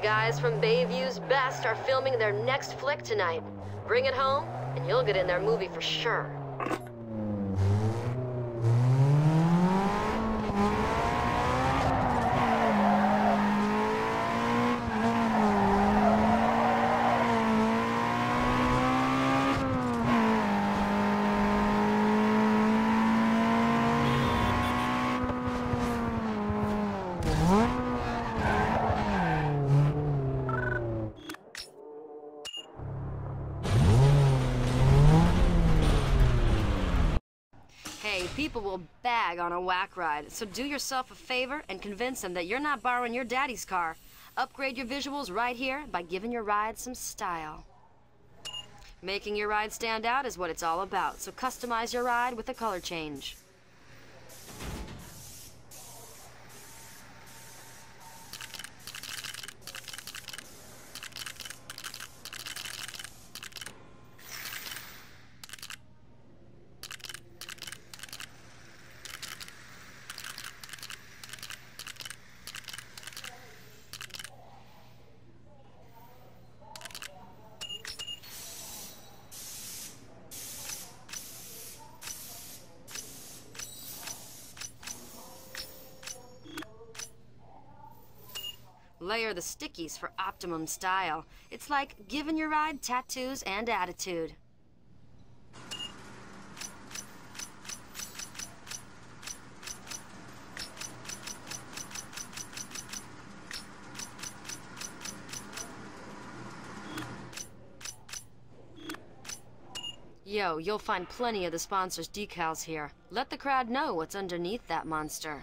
The guys from Bayview's Best are filming their next flick tonight. Bring it home, and you'll get in their movie for sure. People will bag on a whack ride, so do yourself a favor and convince them that you're not borrowing your daddy's car. Upgrade your visuals right here by giving your ride some style. Making your ride stand out is what it's all about, so customize your ride with a color change. Layer the stickies for optimum style. It's like giving your ride tattoos and attitude. Yo, you'll find plenty of the sponsors' decals here. Let the crowd know what's underneath that monster.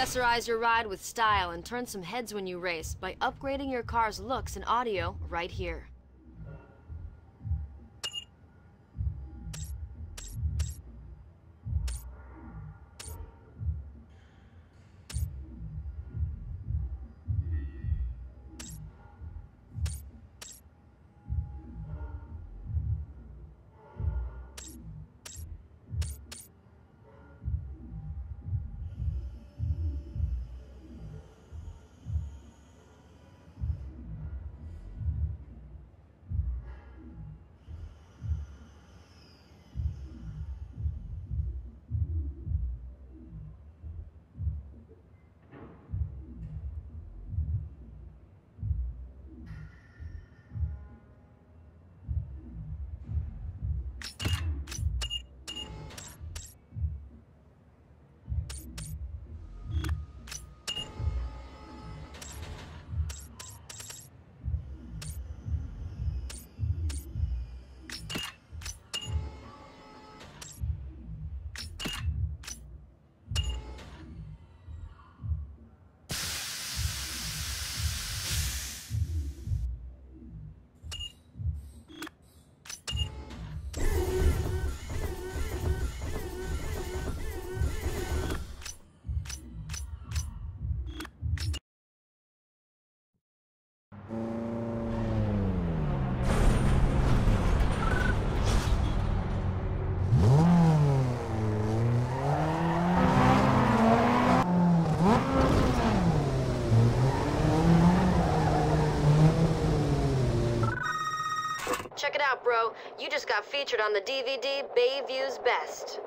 Accessorize your ride with style and turn some heads when you race by upgrading your car's looks and audio right here. Out, bro. You just got featured on the DVD Bayview's Best.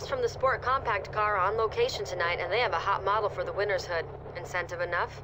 Reps from the Sport Compact car are on location tonight, and they have a hot model for the winner's hood. Incentive enough?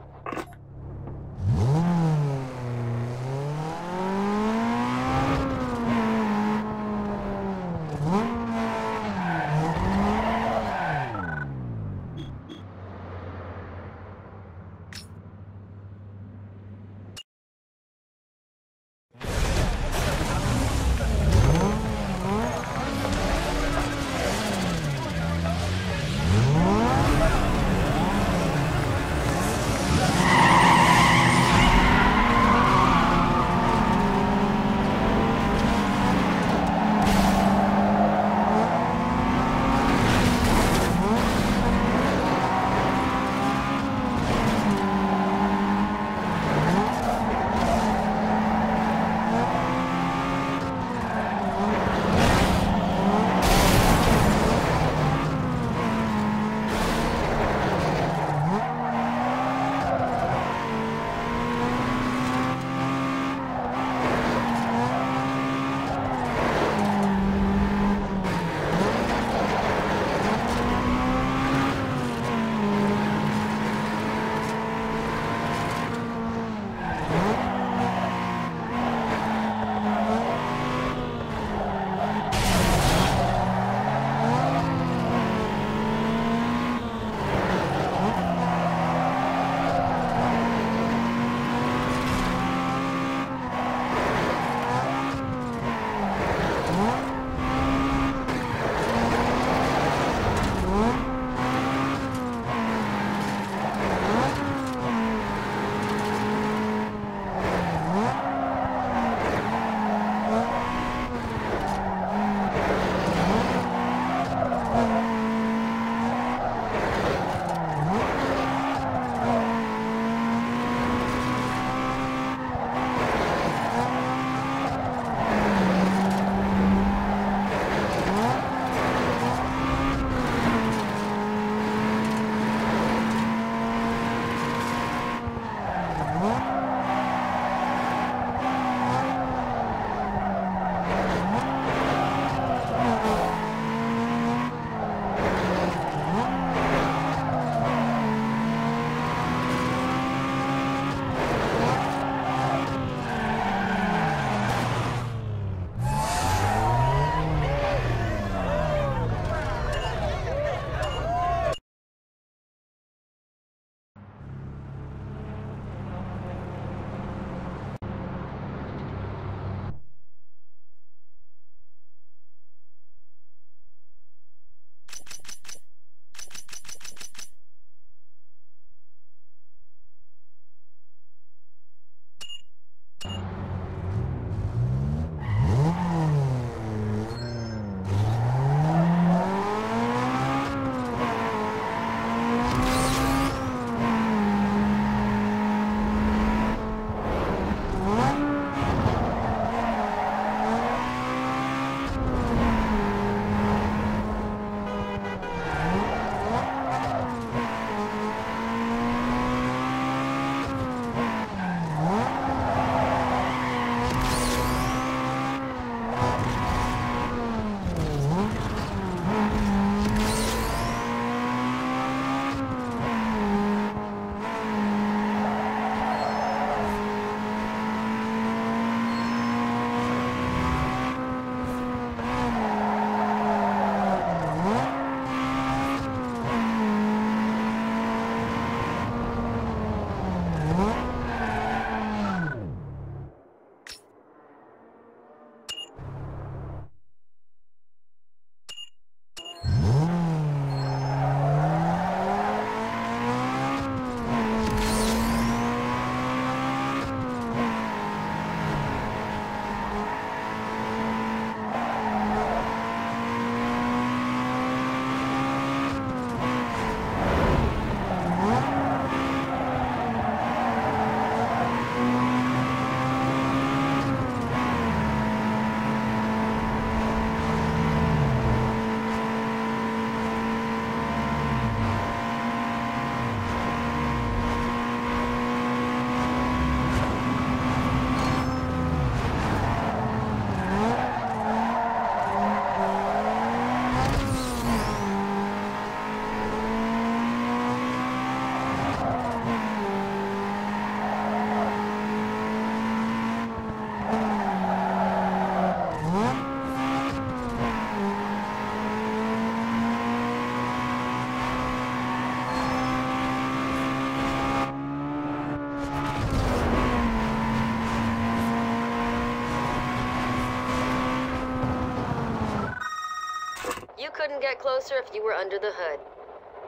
Couldn't get closer if you were under the hood.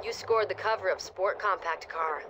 You scored the cover of Sport Compact Car.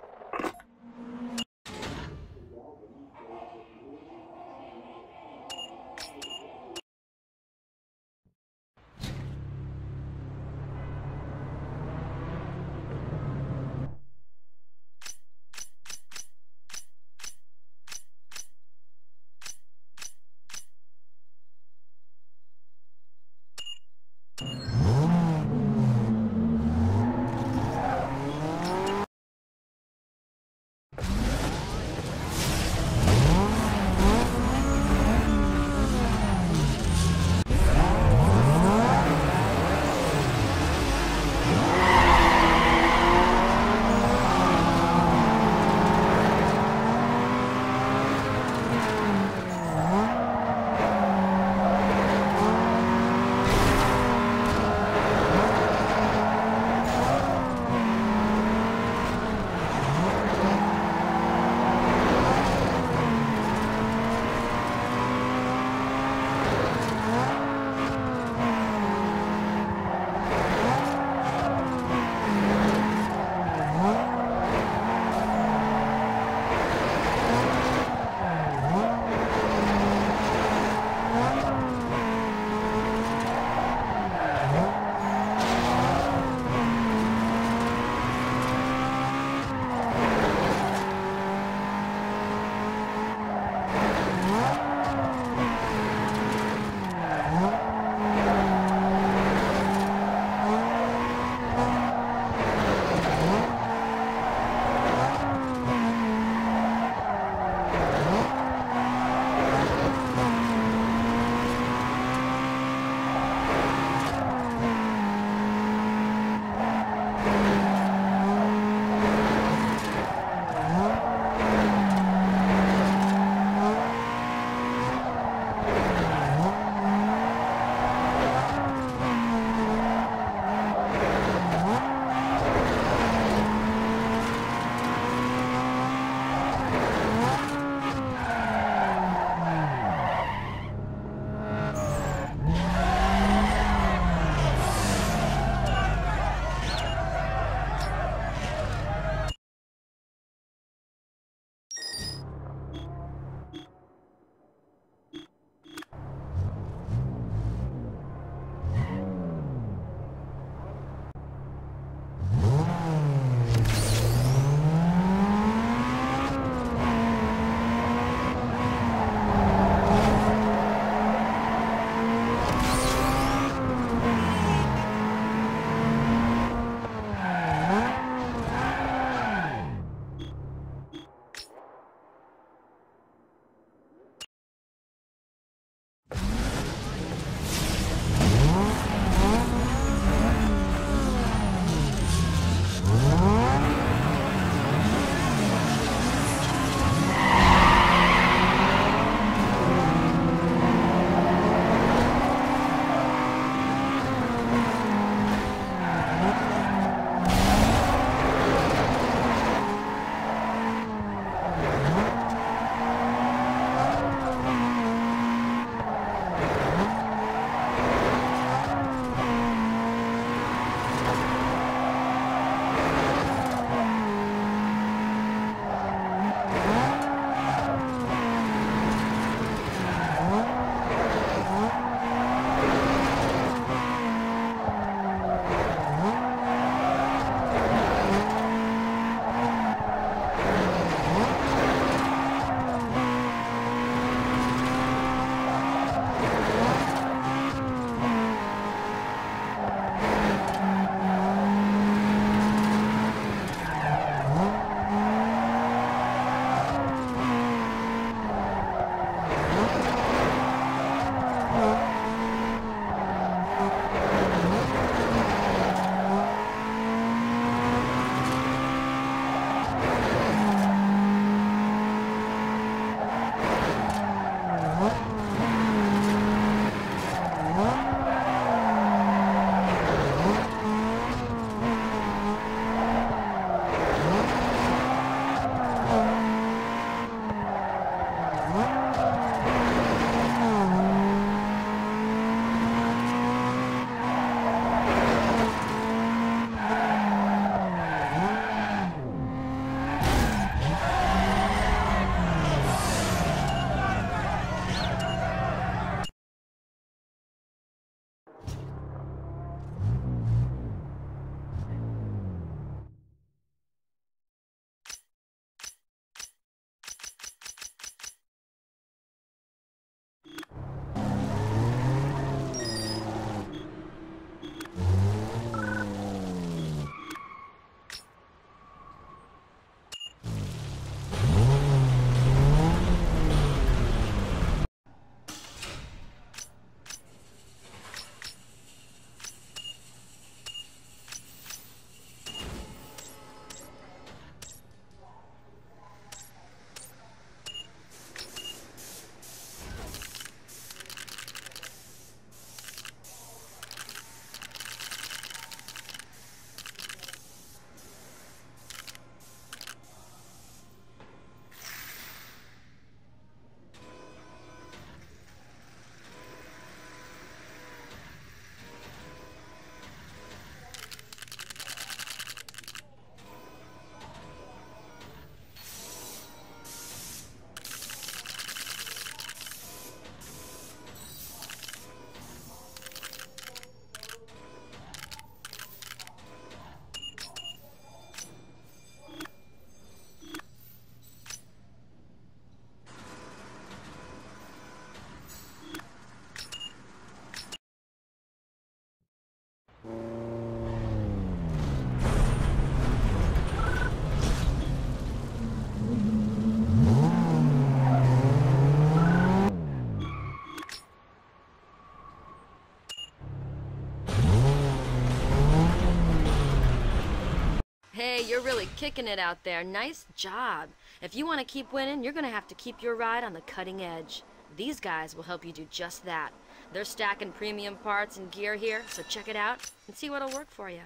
Kicking it out there. Nice job. If you want to keep winning, you're going to have to keep your ride on the cutting edge. These guys will help you do just that. They're stacking premium parts and gear here, so check it out and see what'll work for you.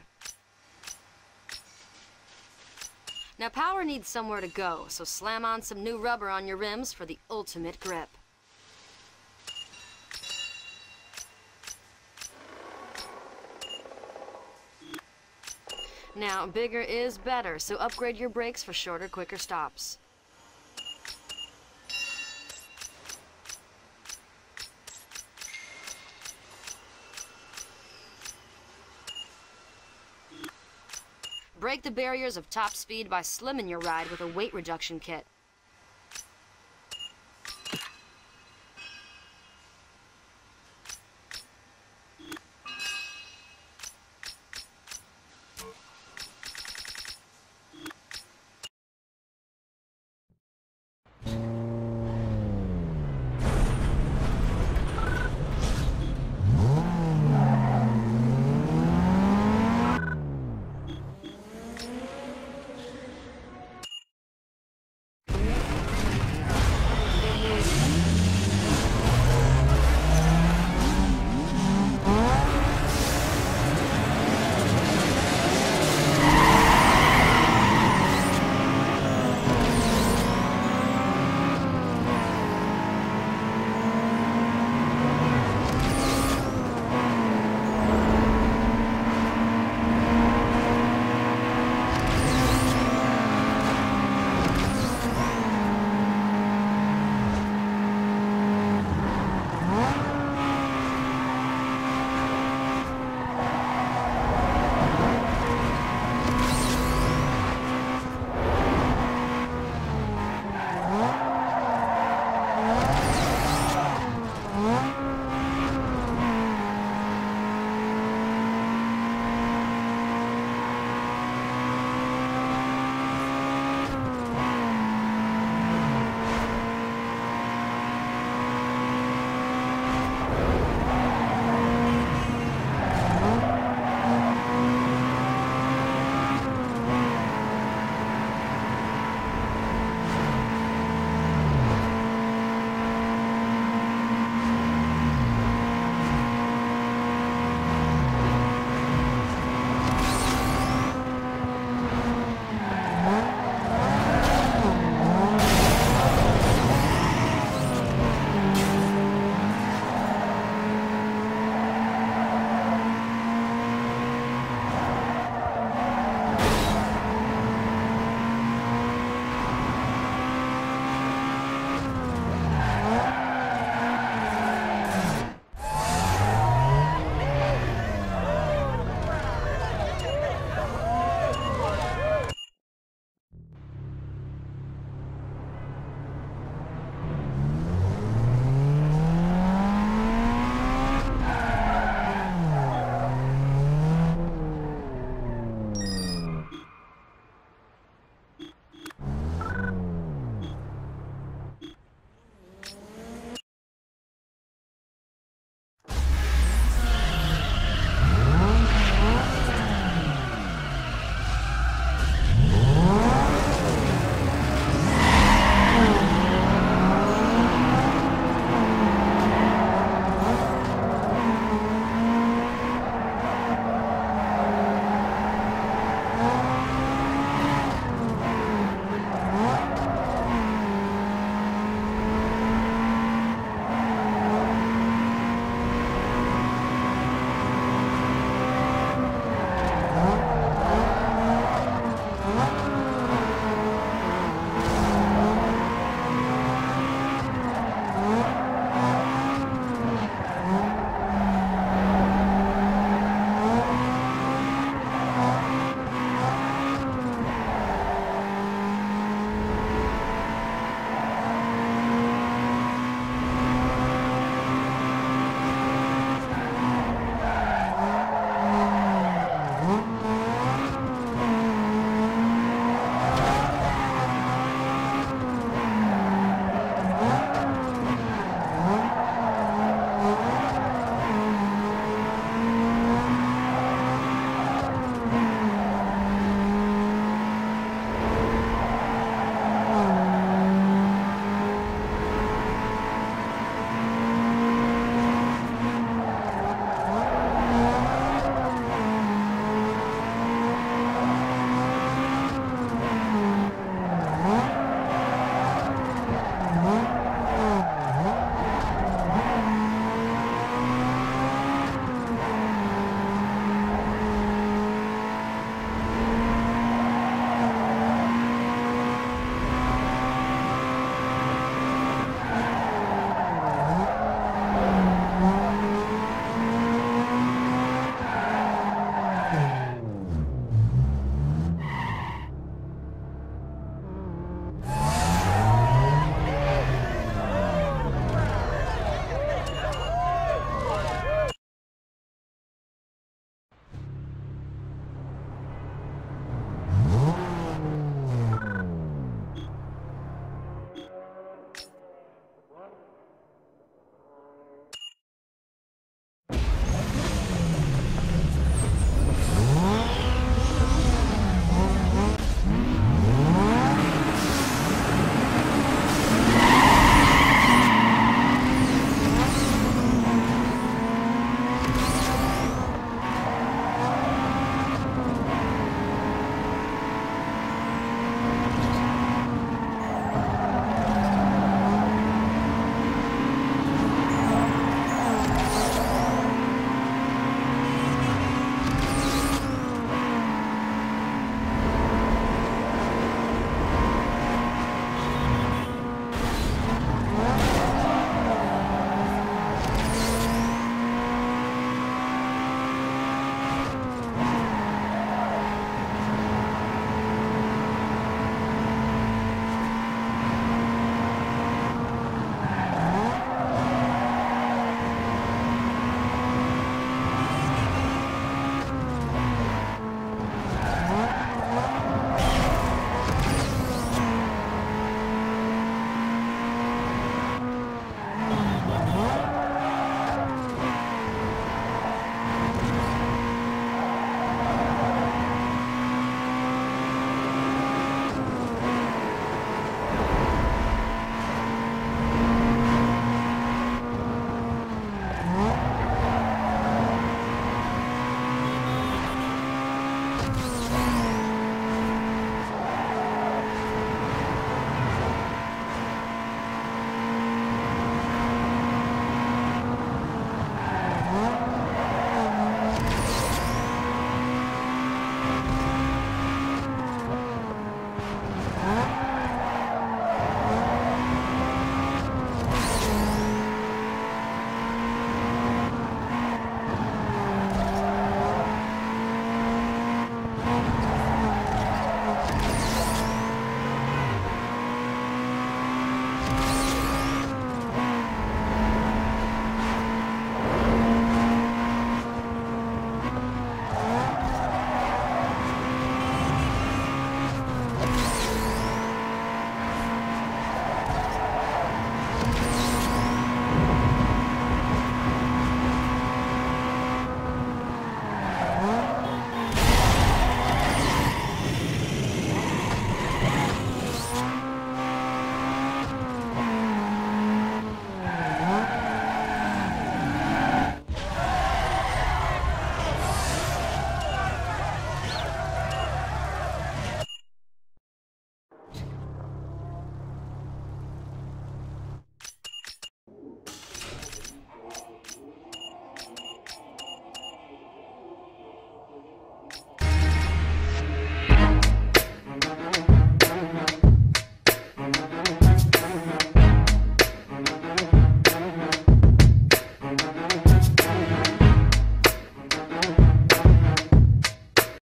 Now, power needs somewhere to go, so slam on some new rubber on your rims for the ultimate grip. Now, bigger is better, so upgrade your brakes for shorter, quicker stops. Break the barriers of top speed by slimming your ride with a weight reduction kit.